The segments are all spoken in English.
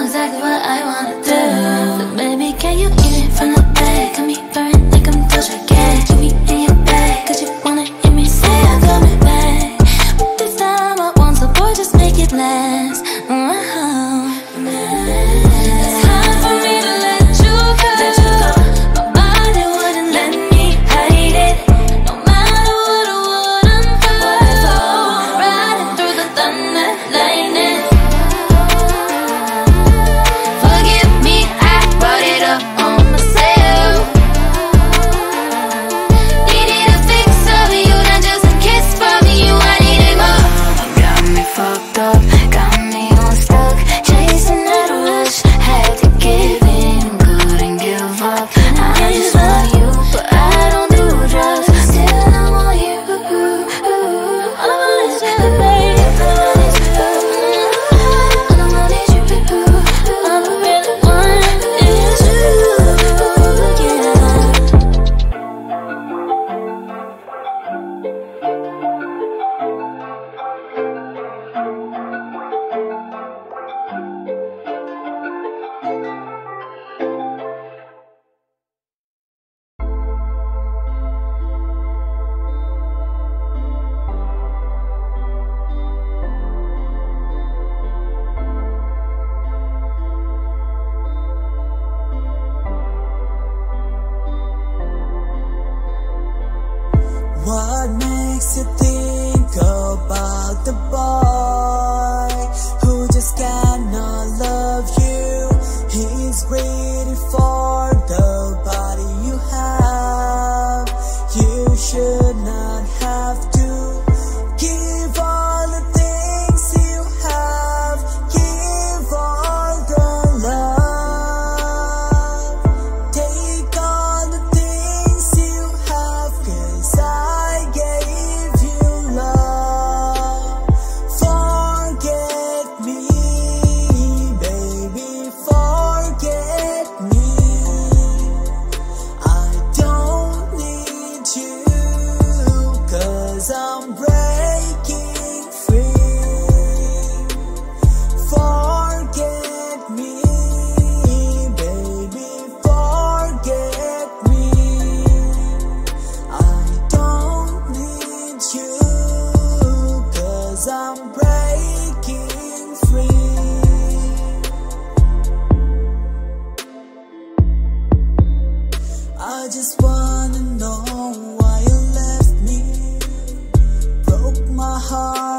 Exactly what I wanna do. But baby, can you eat it from the back? Got me burn like I'm Doja Cat. Keep me in your bag, cause you wanna hear me say I'm coming back. But this time I want so boy, just make it last. Oh, it's What makes you think about the boy who just cannot love you? He's greedy for heart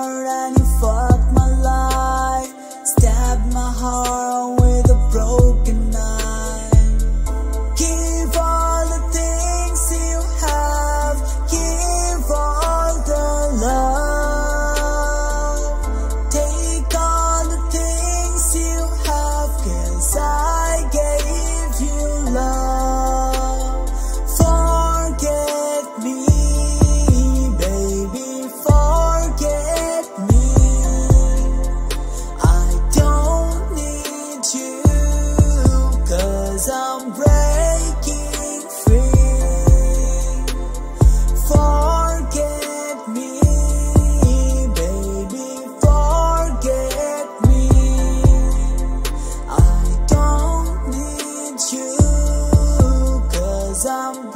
I'm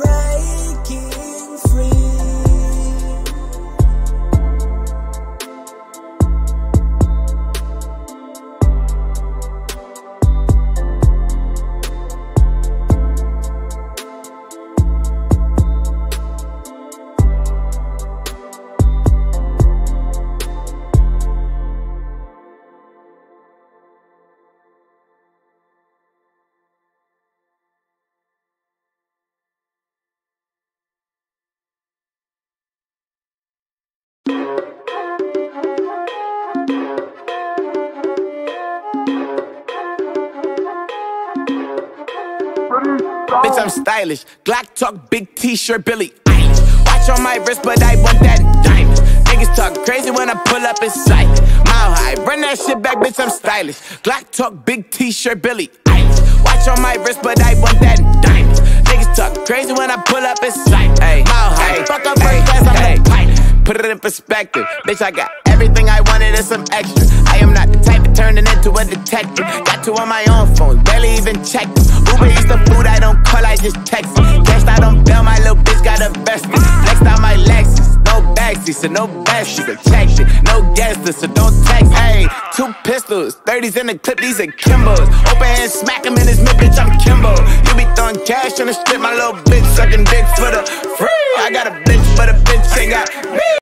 Bitch, I'm stylish. Glock talk, big t-shirt, Billie Eilish. Watch on my wrist, but I want that diamond. Niggas talk crazy when I pull up in sight. Mile high, run that shit back, bitch, I'm stylish. Glock talk, big t-shirt, Billie Eilish. Watch on my wrist, but I want that diamond. Niggas talk crazy when I pull up in sight. Mile high, fuck up first class, I'm a pilot. Put it in perspective. Bitch, I got everything I wanted and some extra. I am not the type of turning into a detective. Got two on my own phone, barely even check them. Uber eats the food I don't call, I just text. Cashed out on bail, my little bitch got a vested. Next out my Lexus, backseat, so no check it, no guesses, so don't text. Hey, two pistols, 30s in the clip, these are Kimbo's. Open hand, smack him in his mid, bitch, I'm Kimbo. You be throwing cash on the strip, my little bitch sucking dick for the free. I got a bitch, but a bitch ain't got me.